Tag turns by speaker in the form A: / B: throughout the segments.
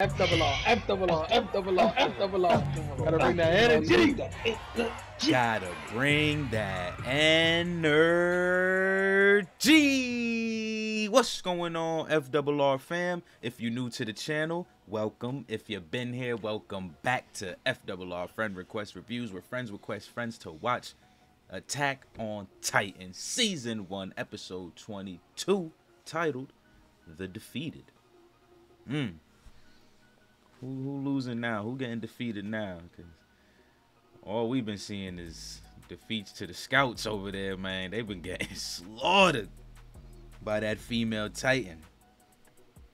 A: F double R, F double R, F double R, F double R. Gotta bring that energy.
B: Gotta bring that energy. What's going on, FRR fam? If you're new to the channel, welcome. If you've been here, welcome back to FRR Friend Request Reviews, where friends request friends to watch Attack on Titan Season 1, Episode 22, titled The Defeated. Hmm. Who, who losing now? Who getting defeated now? Because all we've been seeing is defeats to the scouts over there, man. They've been getting slaughtered by that female Titan.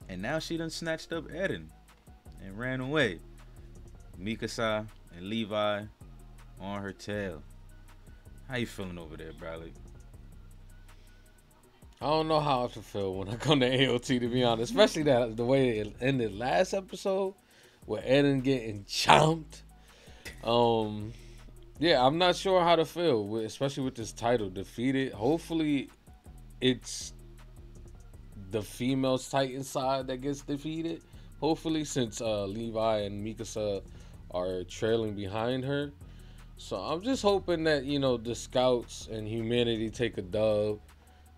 B: And now she done snatched up Eren and ran away. Mikasa and Levi on her tail. How you feeling over there, Bralik?
A: I don't know how I feel when I come to AOT to be honest, especially that the way it ended last episode with Eren getting chomped. Um, yeah, I'm not sure how to feel, especially with this title, defeated. Hopefully, it's the female Titan side that gets defeated. Hopefully, since uh, Levi and Mikasa are trailing behind her. So I'm just hoping that you know the scouts and humanity take a dub,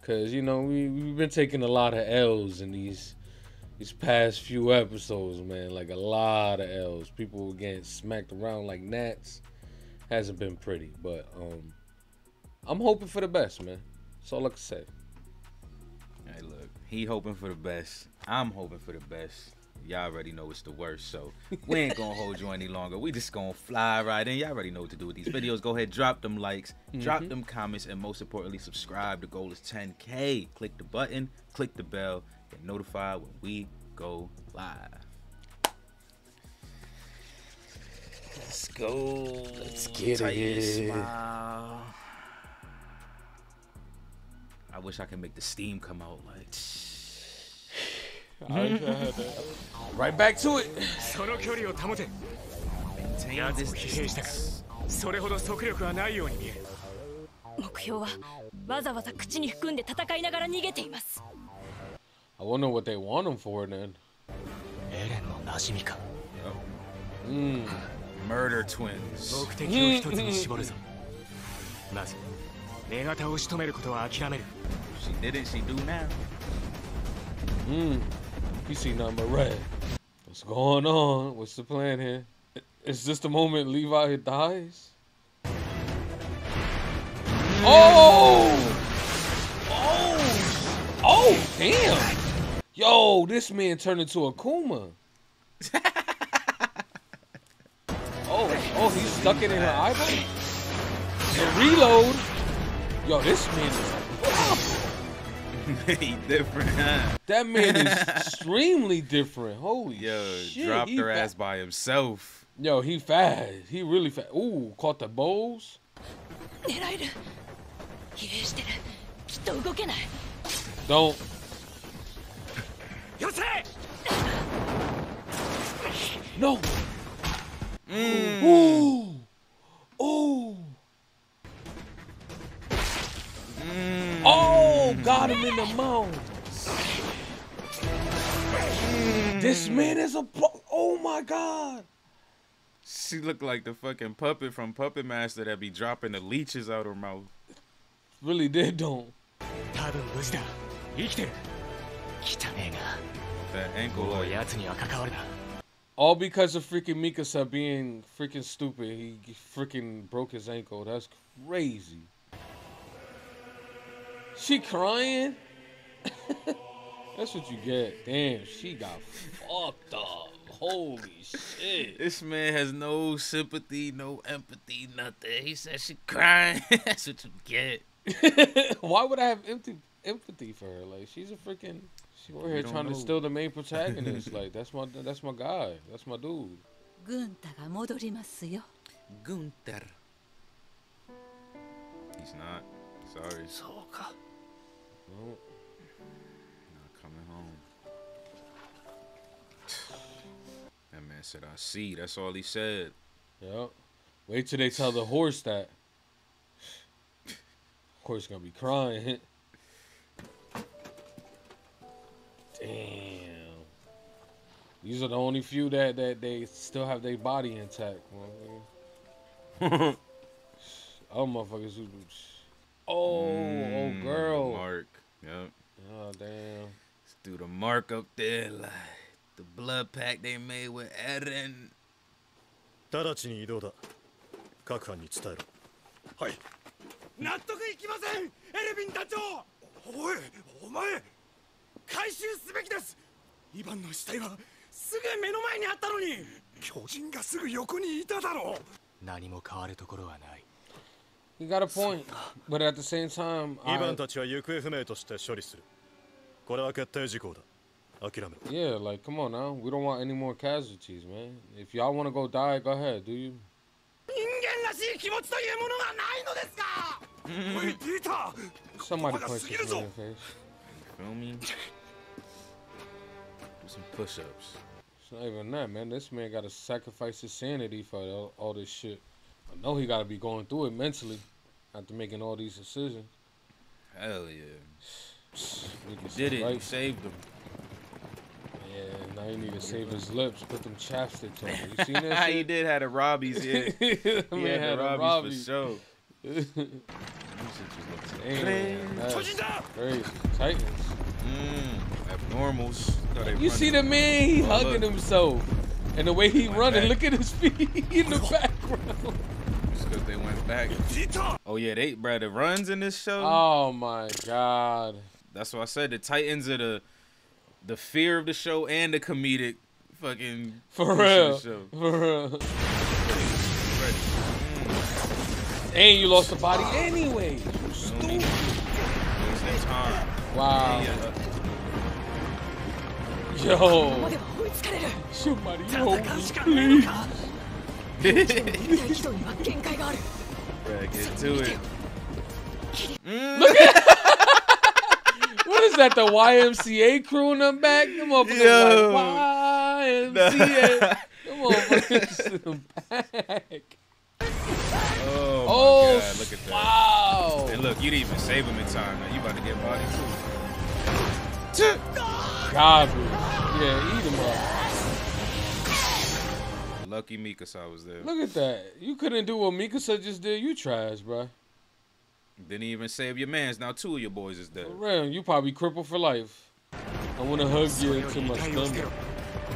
A: cause you know we we've been taking a lot of L's in these these past few episodes, man. Like a lot of L's. People were getting smacked around like gnats. Hasn't been pretty, but um, I'm hoping for the best, man. That's all I can say.
B: Hey, look, he hoping for the best. I'm hoping for the best. Y'all already know it's the worst, so we ain't gonna hold you any longer. We just gonna fly right in. Y'all already know what to do with these videos. Go ahead, drop them likes, mm-hmm. drop them comments, and most importantly, subscribe. The goal is 10K. Click the button, click the bell, get notified when we go live. Let's go.
A: Let's get it. Smile.
B: I wish I could make the steam come out like.
A: right back to it.
C: その距離を保て。奴も疲弊したか。それほど速力はないように見える。
D: 目標はわざわざ口に含んで戦いながら逃げています。
A: I wonder what they want him for then.
C: Oh.
B: Mm. Murder twins.
C: Hmm.
B: she didn't, she do now.
A: Mm. You see nothing but red. What's going on? What's the plan here? Is this the moment Levi dies? Oh! Oh! Oh, damn! Yo, this man turned into a Kuma. oh, oh, he's stuck it in her eyeball? The reload. Yo, this man
B: is he different, huh?
A: That man is extremely different. Holy
B: Yo,
A: shit.
B: dropped her ass by himself.
A: Yo, he fast. He really fast. Ooh, caught the bowls. Don't. No.
B: Mm.
A: Ooh. Ooh.
B: Mm.
A: Oh, got him in the mouth. Mm. This man is a Oh my god.
B: She looked like the fucking puppet from Puppet Master that be dropping the leeches out her mouth.
A: Really did, don't.
B: That ankle like.
A: All because of freaking Mikasa being freaking stupid. He freaking broke his ankle. That's crazy. She crying? That's what you get. Damn, she got fucked up. Holy shit.
B: This man has no sympathy, no empathy, nothing. He said she crying. That's what you get.
A: Why would I have empty empathy for her? Like she's a freaking she over here trying know. to steal the main protagonist. like that's my that's my guy. That's my dude.
B: Gunther. He's not. Sorry. Nope. Not coming home. That man said, I see. That's all he said.
A: Yep. Wait till they tell the horse that. Horse gonna be crying. Damn. These are the only few that that they still have their body intact. motherfucker. oh, motherfuckers. who- Oh,
B: Mm,
A: oh, girl.
B: Mark. Yep.
A: Oh, damn.
B: Let's do the mark up there, like the blood pack they made with Eren.
E: 直ちに移動だ各班に伝えろはい
C: 納得いきませんエレビン団長おいお前 回収すべきですイヴァンの死体はすぐ目の前にあったのに巨人がすぐ横にいただろう
F: 何も変わるところはない
A: He got a point. But at the same time,
E: イヴァ
A: I,
E: ンたちは行方不明として処理するこれは決定事項だ諦めろ
A: yeah, like, come on now. We don't want any more casualties, man. If y'all want to go die, go ahead. Do you?
C: 人間らしい気持ちというものがないのですかおいピーター
A: Somebody punch
C: 過ぎ
A: this
C: る
A: man
C: ぞ
A: in the face.
B: Feel me? Do some push-ups.
A: It's not even that, man. This man got to sacrifice his sanity for all, all this shit. I know he got to be going through it mentally after making all these decisions.
B: Hell yeah.
A: Niggas
B: Did it. You saved him.
A: Yeah, now you need to save his lips. Put them chapsticks on. You seen that
B: he
A: shit?
B: did have the Robbies, yeah. He
A: man
B: had the
A: a
B: Robbies
A: Robbie.
B: for sure.
C: Sixers, Lakers,
A: and Titans.
B: Mmm. abnormals.
A: You see the man? He
B: oh,
A: hugging
B: look.
A: himself, and the way he
B: went
A: running.
B: Back.
A: Look at his feet in the background.
B: It's because they went back. Oh yeah, they bro, the runs in this show.
A: Oh my god.
B: That's what I said. The Titans are the the fear of the show and the comedic fucking
A: for real. For real. And you lost the body anyway. Stupid. Wow. Yo. Somebody
C: help
A: me, please.
B: yeah, get to it.
A: Look at What is that, the YMCA crew in the back? Come on,
B: Yo.
A: YMCA. Come on, in the back.
B: Look, you didn't even save him in time. Now you about to get body too.
A: Garbage. Yeah, eat him up.
B: Lucky Mikasa was there.
A: Look at that. You couldn't do what Mikasa just did. You trash, bro.
B: Didn't even save your mans. Now two of your boys is dead.
A: For you probably crippled for life. I want to hug you
C: into
A: my stomach.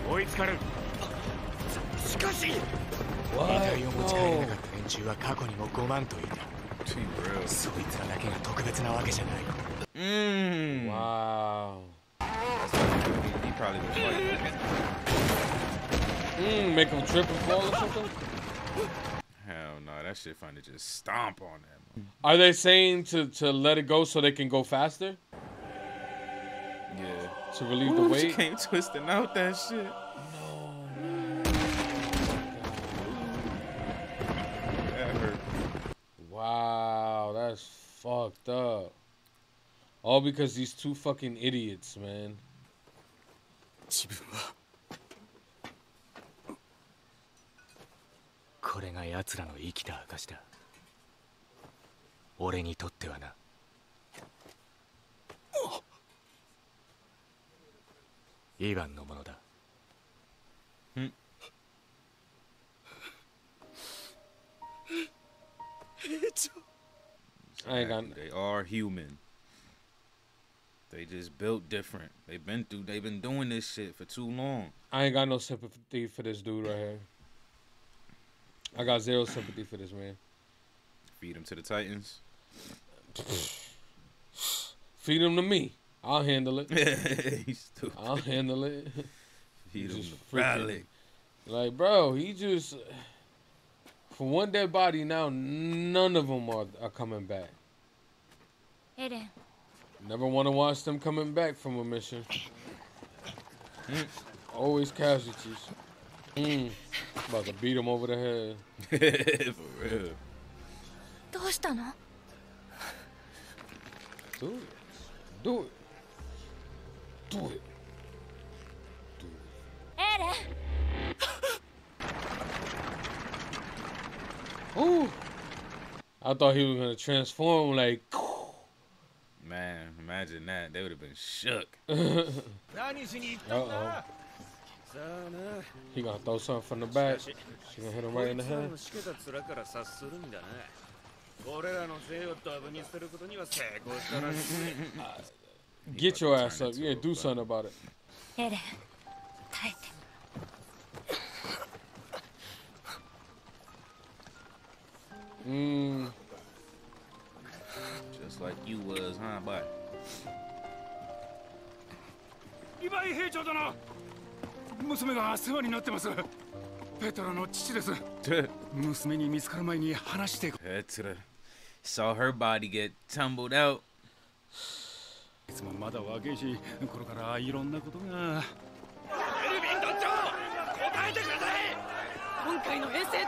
A: What?
F: Oh.
A: No.
F: った連中は過去にも5万といた
B: Too real.
F: そいつらだけが特別なわけじゃない
B: Mmm.
A: Wow.
B: That's probably, he, he probably was fighting.
A: Mm, make him trip and fall or something?
B: Hell no, that shit finna just stomp on that. man.
A: Are they saying to, to let it go so they can go faster?
B: Yeah.
A: To relieve the
B: Ooh, she
A: weight?
B: came twisting out that shit.
A: Wow, that's fucked up. All because these two fucking idiots, man.
F: 自分はこれが奴らの生きた証だ俺にとってはなイーバンのものだ
A: I ain't got.
B: They are human. They just built different. They've been through. They've been doing this shit for too long.
A: I ain't got no sympathy for this dude right here. I got zero sympathy for this man.
B: Feed him to the Titans.
A: Feed him to me. I'll handle it.
B: He's stupid.
A: I'll handle it.
B: Feed him
A: just
B: to.
A: Like, bro, he just for one dead body now. None of them are, are coming back.
D: エレン
A: Never want to watch them coming back from a mission. Always casualties. Mm. About to beat him over the head.
B: for real.
D: どうしたの
A: Do it. Do it. Do it. Ooh. I thought he was gonna transform like.
B: Man, imagine that. They would have been shook.
A: Uh
C: 何しに行ったんだ
A: oh.
C: さあな
A: He gonna throw something from the back. She gonna hit him right in the
C: こいつら
A: head.
C: のしけた面から察するにだな俺らの税をドブにすることには成功したらしい
A: Get your ass up. Yeah, do something about it.
D: エレン耐えて
A: Mm,
B: Just like you was, huh, boy?
C: 今井兵長殿娘が世話になってます。ペトラの父です。娘に見つかる前に話して
B: Petra saw her body get tumbled out.
C: いつもまだ若いしこれからいろんなことがエルヴィン団長答えてください
D: 今回の遠征で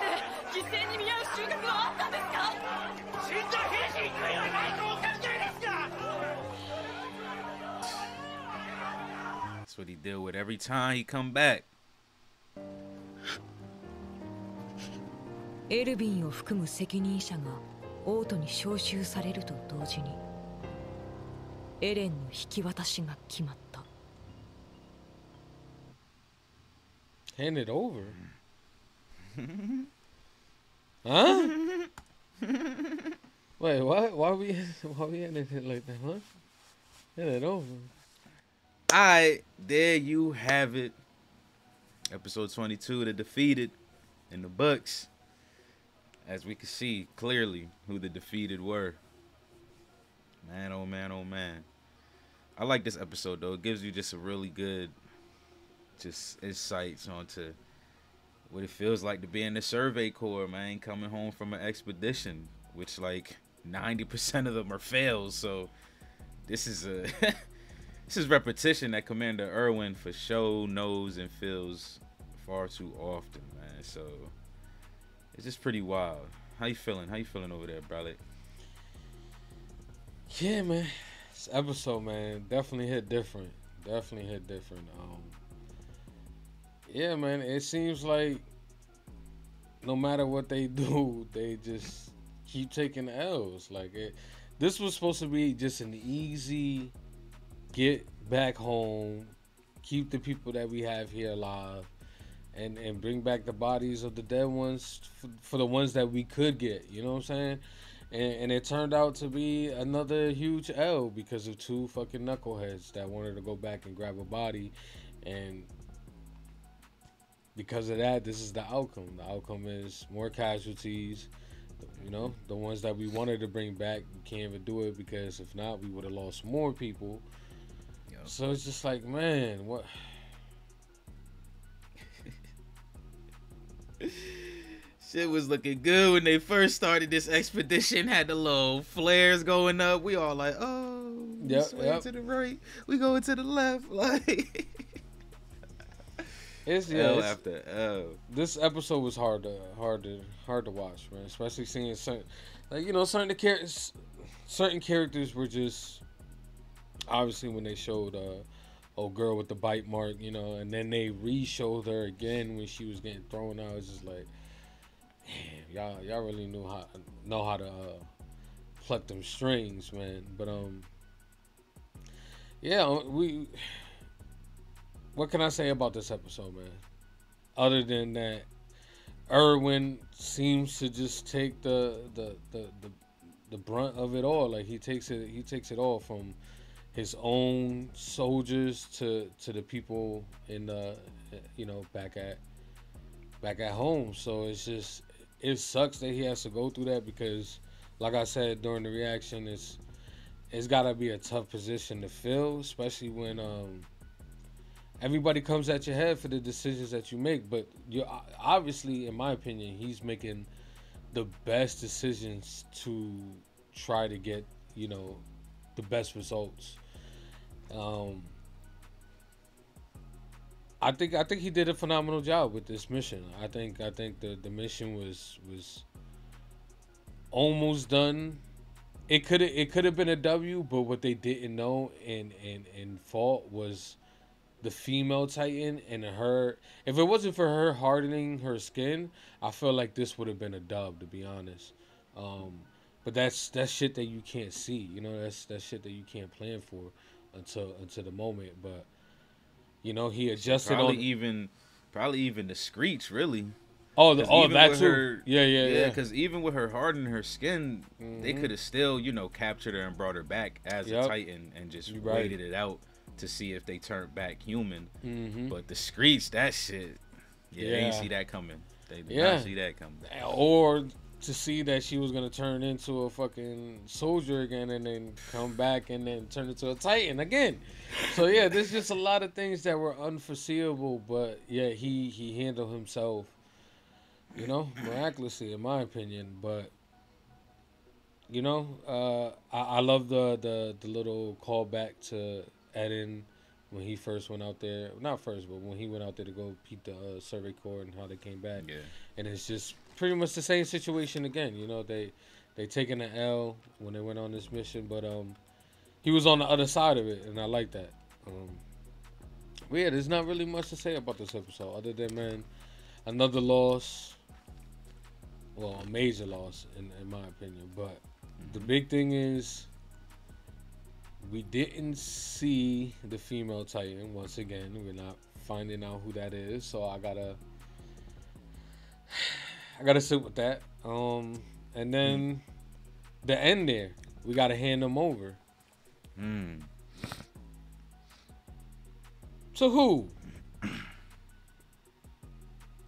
D: 犠牲に見合う収穫はあったんですか？
C: 死んだ兵士に悔いはないとお考えですか
B: ？That's what he deal with every time he come back.
G: エルヴィンを含む責任者が王都に招集されると同時にエレンの引き渡しが決まった
A: hand it over. Huh? Wait, what? Why we why we ended it like that, huh? Hand it over.
B: Alright, there you have it. Episode 22, the defeated in the books. As we can see clearly who the defeated were. Man, oh man, oh man. I like this episode though. It gives you just a really good just insights onto what it feels like to be in the survey corps, man, coming home from an expedition, which like 90% of them are fails. So this is a this is repetition that Commander Erwin for show knows and feels far too often, man. So it's just pretty wild. How you feeling? How you feeling over there, brother?
A: Yeah, man. This episode, man, definitely hit different. Definitely hit different. Um, yeah, man. It seems like no matter what they do, they just keep taking L's. Like it, this was supposed to be just an easy get back home, keep the people that we have here alive, and and bring back the bodies of the dead ones for, for the ones that we could get. You know what I'm saying? And, and it turned out to be another huge L because of two fucking knuckleheads that wanted to go back and grab a body, and because of that, this is the outcome. The outcome is more casualties. You know, the ones that we wanted to bring back, we can't even do it because if not, we would have lost more people.
B: Yup.
A: So it's just like, man, what?
B: Shit was looking good when they first started this expedition. Had the little flares going up. We all like, oh, we
A: Yep,
B: swing
A: yep.
B: to the right. We going to the left. Like
A: It's yeah.
B: L
A: it's-
B: after L.
A: this episode was hard to hard to hard to watch, man. Especially seeing certain, like you know, certain characters, certain characters were just obviously when they showed uh, old girl with the bite mark, you know, and then they re-showed her again when she was getting thrown out. It's just like, damn, y'all y'all really knew how know how to uh, pluck them strings, man. But um, yeah, we. What can I say about this episode, man? Other than that, Erwin seems to just take the the the the, the brunt of it all. Like he takes it he takes it all from his own soldiers to to the people in the you know back at back at home. So it's just it sucks that he has to go through that because like I said during the reaction it's it's got to be a tough position to fill, especially when um everybody comes at your head for the decisions that you make. But you obviously, in my opinion, he's making the best decisions to try to get you know the best results. Um, I think I think he did a phenomenal job with this mission. I think I think the the mission was was almost done. It could it could have been a W, but what they didn't know and and and fault was the female Titan and her. If it wasn't for her hardening her skin, I feel like this would have been a dub, to be honest. Um, but that's that's shit that you can't see. You know, that's that's shit that you can't plan for until until the moment. But You know, he adjusted
B: Probably
A: on.
B: even, probably even the screech. Really.
A: oh, the, oh, that too.
B: her-
A: yeah, yeah, yeah.
B: Because even with her hardening her skin, they
A: Mhm.
B: could have still, you know, captured her and brought her back as
A: Yep.
B: a Titan and just
A: right.
B: waited it out to see if they turn back human.
A: hmm
B: But the screech, that shit, yeah, they didn't see that coming. They did
A: Yeah.
B: not see that coming.
A: Or to see that she was gonna turn into a fucking soldier again and then come back and then turn into a Titan again. So yeah, there's just a lot of things that were unforeseeable, but yeah, he he handled himself, you know, miraculously in my opinion. But you know, uh, I, I love the, the the little callback to Eren when he first went out there. Not first, but when he went out there to go peep the uh, survey corps and how they came back
B: Yeah.
A: and it's just pretty much the same situation again. You know, they they taking the L when they went on this mission, but um, he was on the other side of it, and I like that. Um, but yeah, there's not really much to say about this episode other than man, another loss. Well, a major loss in, in my opinion, but the big thing is we didn't see the female Titan once again. We're not finding out who that is, so I gotta I gotta sit with that. Um, and then the end there, we gotta hand them over.
B: Mm.
A: To who?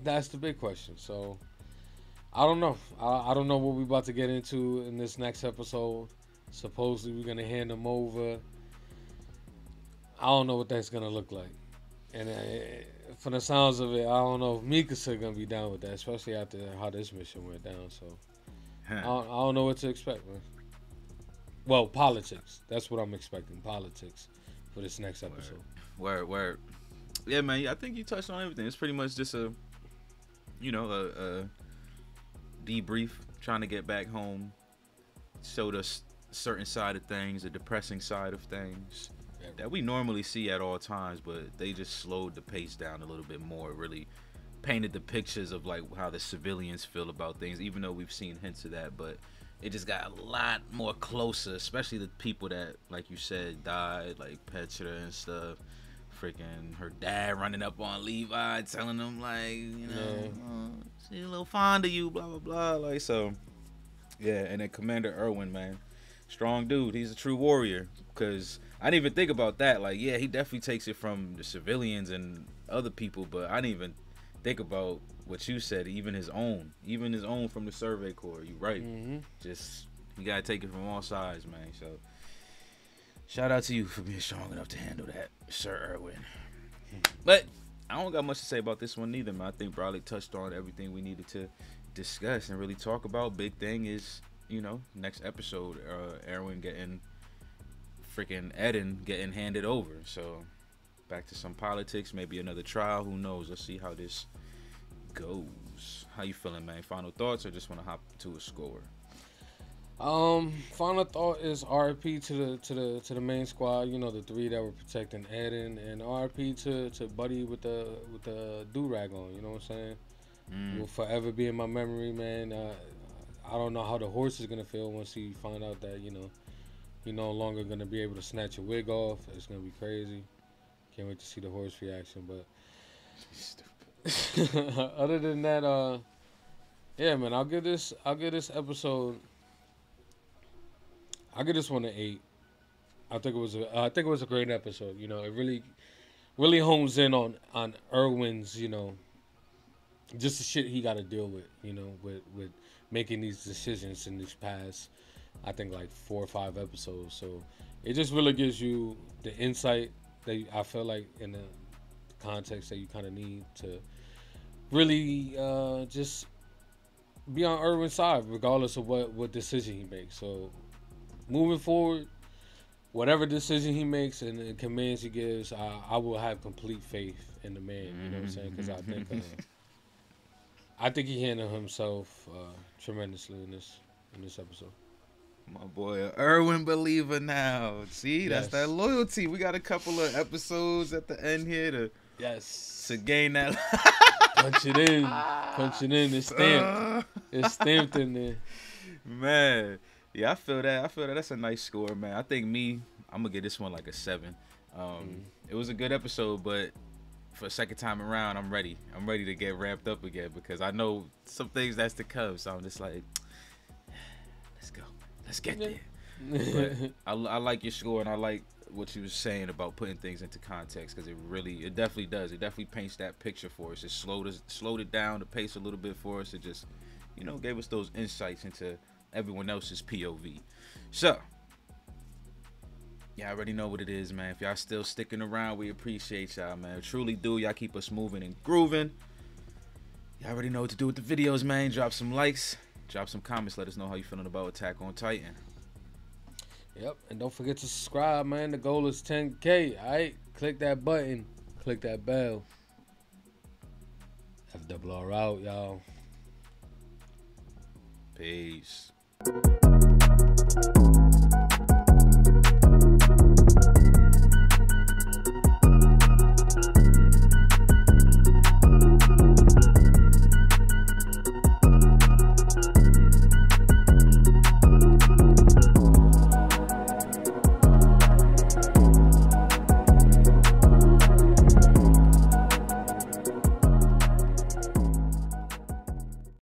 A: That's the big question. So I don't know. I, I don't know what we're about to get into in this next episode. Supposedly we're gonna hand them over. I don't know what that's gonna look like. And uh, from the sounds of it, I don't know if Mikasa gonna be down with that, especially after how this mission went down. So I don't, I don't know what to expect, man. Well, politics. That's what I'm expecting. Politics for this next episode.
B: Word, word. Yeah, man. I think you touched on everything. It's pretty much just a, you know, a, a debrief, trying to get back home. Showed us certain side of things, the depressing side of things that we normally see at all times, but they just slowed the pace down a little bit more. Really painted the pictures of like how the civilians feel about things, even though we've seen hints of that, but it just got a lot more closer, especially the people that, like you said, died, like Petra and stuff. Freaking her dad running up on Levi, telling him like, you know, uh, she's a little fond of you, blah blah blah. Like so, yeah. And then Commander Erwin, man, strong dude. He's a true warrior. Cause I didn't even think about that. Like, yeah, he definitely takes it from the civilians and other people, but I didn't even think about what you said. Even his own, even his own from the Survey Corps. You're right.
A: Mm-hmm.
B: Just you gotta take it from all sides, man. So shout out to you for being strong enough to handle that, Sir Erwin. But I don't got much to say about this one neither, man. I think Bralik touched on everything we needed to discuss and really talk about. Big thing is, you know, next episode, uh Erwin getting freaking Eren getting handed over. So back to some politics, maybe another trial. Who knows? Let's see how this goes. How you feeling, man? Final thoughts, or just want to hop to a score?
A: Um, final thought is RP to the to the to the main squad. You know the three that were protecting Eren, and RP to to Buddy with the with the do rag on. You know what I'm saying?
B: Mm.
A: Will forever be in my memory, man. Uh, I don't know how the horse is gonna feel once he find out that you know he no longer gonna be able to snatch a wig off. It's gonna be crazy. Can't wait to see the horse reaction. But other than that, uh, yeah, man, I'll give this I'll give this episode. I'll give this one an eight. I think it was a I think it was a great episode. You know, it really really hones in on on Erwin's you know just the shit he got to deal with. You know, with with making these decisions in these past I think like four or five episodes. So it just really gives you the insight that I feel like in the context that you kind of need to really uh, just be on Erwin's side, regardless of what what decision he makes. So moving forward, whatever decision he makes and the commands he gives, I, I will have complete faith in the man. You know what I'm saying? Because I think uh, I think he handled himself uh, tremendously in this in this episode.
B: My boy, a Erwin believer now. See, that's
A: Yes.
B: that loyalty. We got a couple of episodes at the end here to
A: Yes,
B: to gain that.
A: punch it in, punch it in. It's stamped. It's stamped in there.
B: man, yeah, I feel that. I feel that. That's a nice score, man. I think me, I'm gonna get this one like a seven. Um,
A: Mm-hmm.
B: It was a good episode, but for a second time around, I'm ready. I'm ready to get ramped up again because I know some things that's to come. So I'm just like, let's go, let's get there. But I, I like your score and I like what you was saying about putting things into context because it really, it definitely does. It definitely paints that picture for us. It slowed us, slowed it down, the pace a little bit for us. It just, you know, gave us those insights into everyone else's POV. So, y'all already know what it is, man. If y'all still sticking around, we appreciate y'all, man. Truly do. Y'all keep us moving and grooving. Y'all already know what to do with the videos, man. Drop some likes, drop some comments. Let us know how you feeling about Attack on Titan.
A: Yep, and don't forget to subscribe, man. The goal is 10k. All right, click that button, click that bell. F double R out, y'all.
B: Peace.